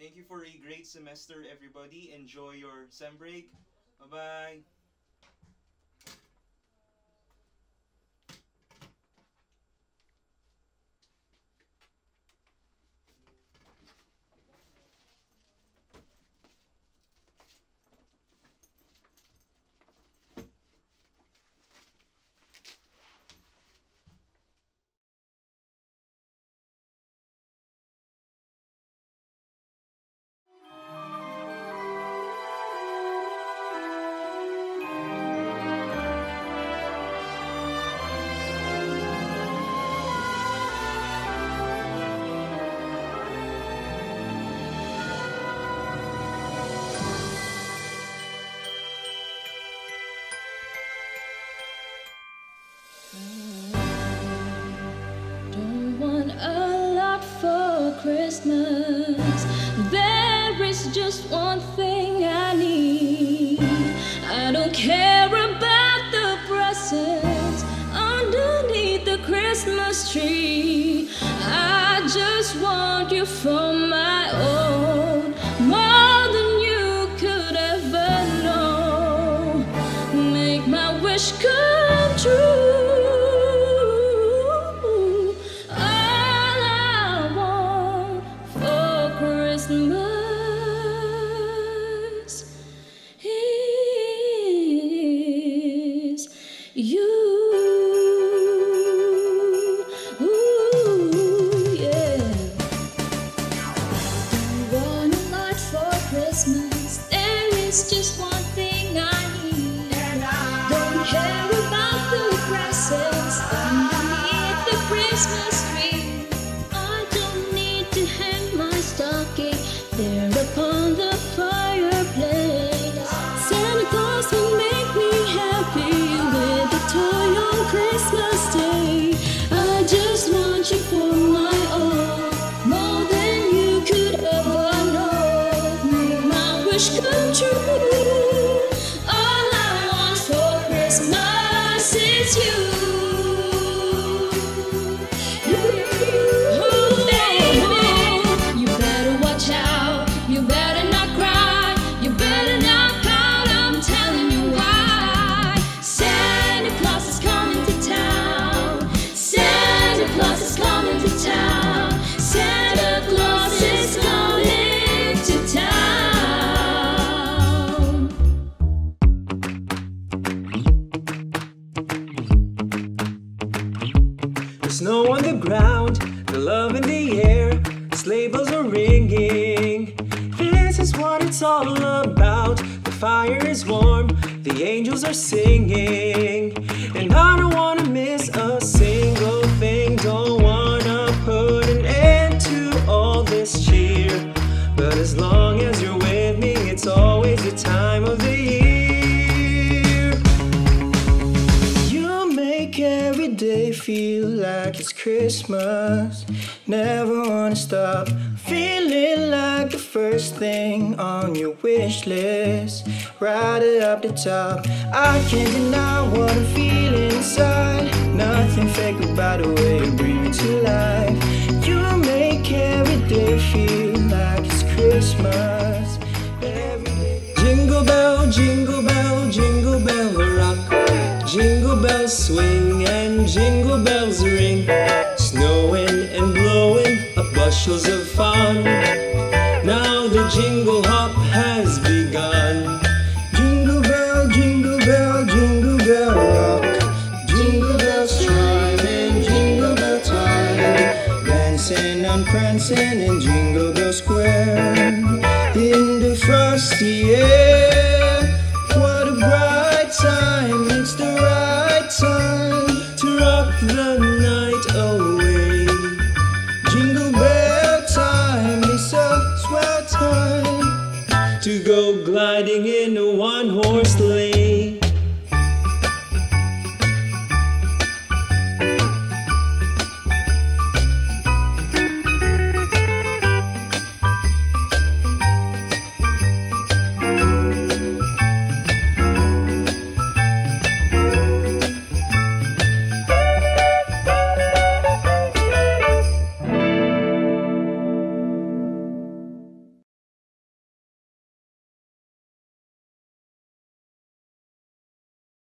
Thank you for a great semester, everybody. Enjoy your sem break. Bye bye Christmas. There is just one thing I need. I don't care about the presents underneath the Christmas tree. I just want you Christmas tree. I don't need to hang my stocking there upon the fireplace. Santa Claus will make me happy with a toy on Christmas Day. I just want you for my own, more than you could ever know. Make my wish come true. The snow on the ground, the love in the air, sleigh bells are ringing. This is what it's all about. The fire is warm, the angels are singing. And I don't wanna miss a feel like it's Christmas. Never wanna stop feeling like the first thing on your wish list. Right up the top. I can't deny what I'm feeling inside. Nothing fake about the way you bring me to life. You make every day feel like it's Christmas. Jingle bell, jingle bell, bushels of fun. Now the jingle hop has begun. Jingle bell, jingle bell, jingle bell rock. Jingle bells chime in jingle bell time. Dancing and prancing in Jingle Bell Square. In the frosty air. What a bright time, go gliding in a one horse sleigh.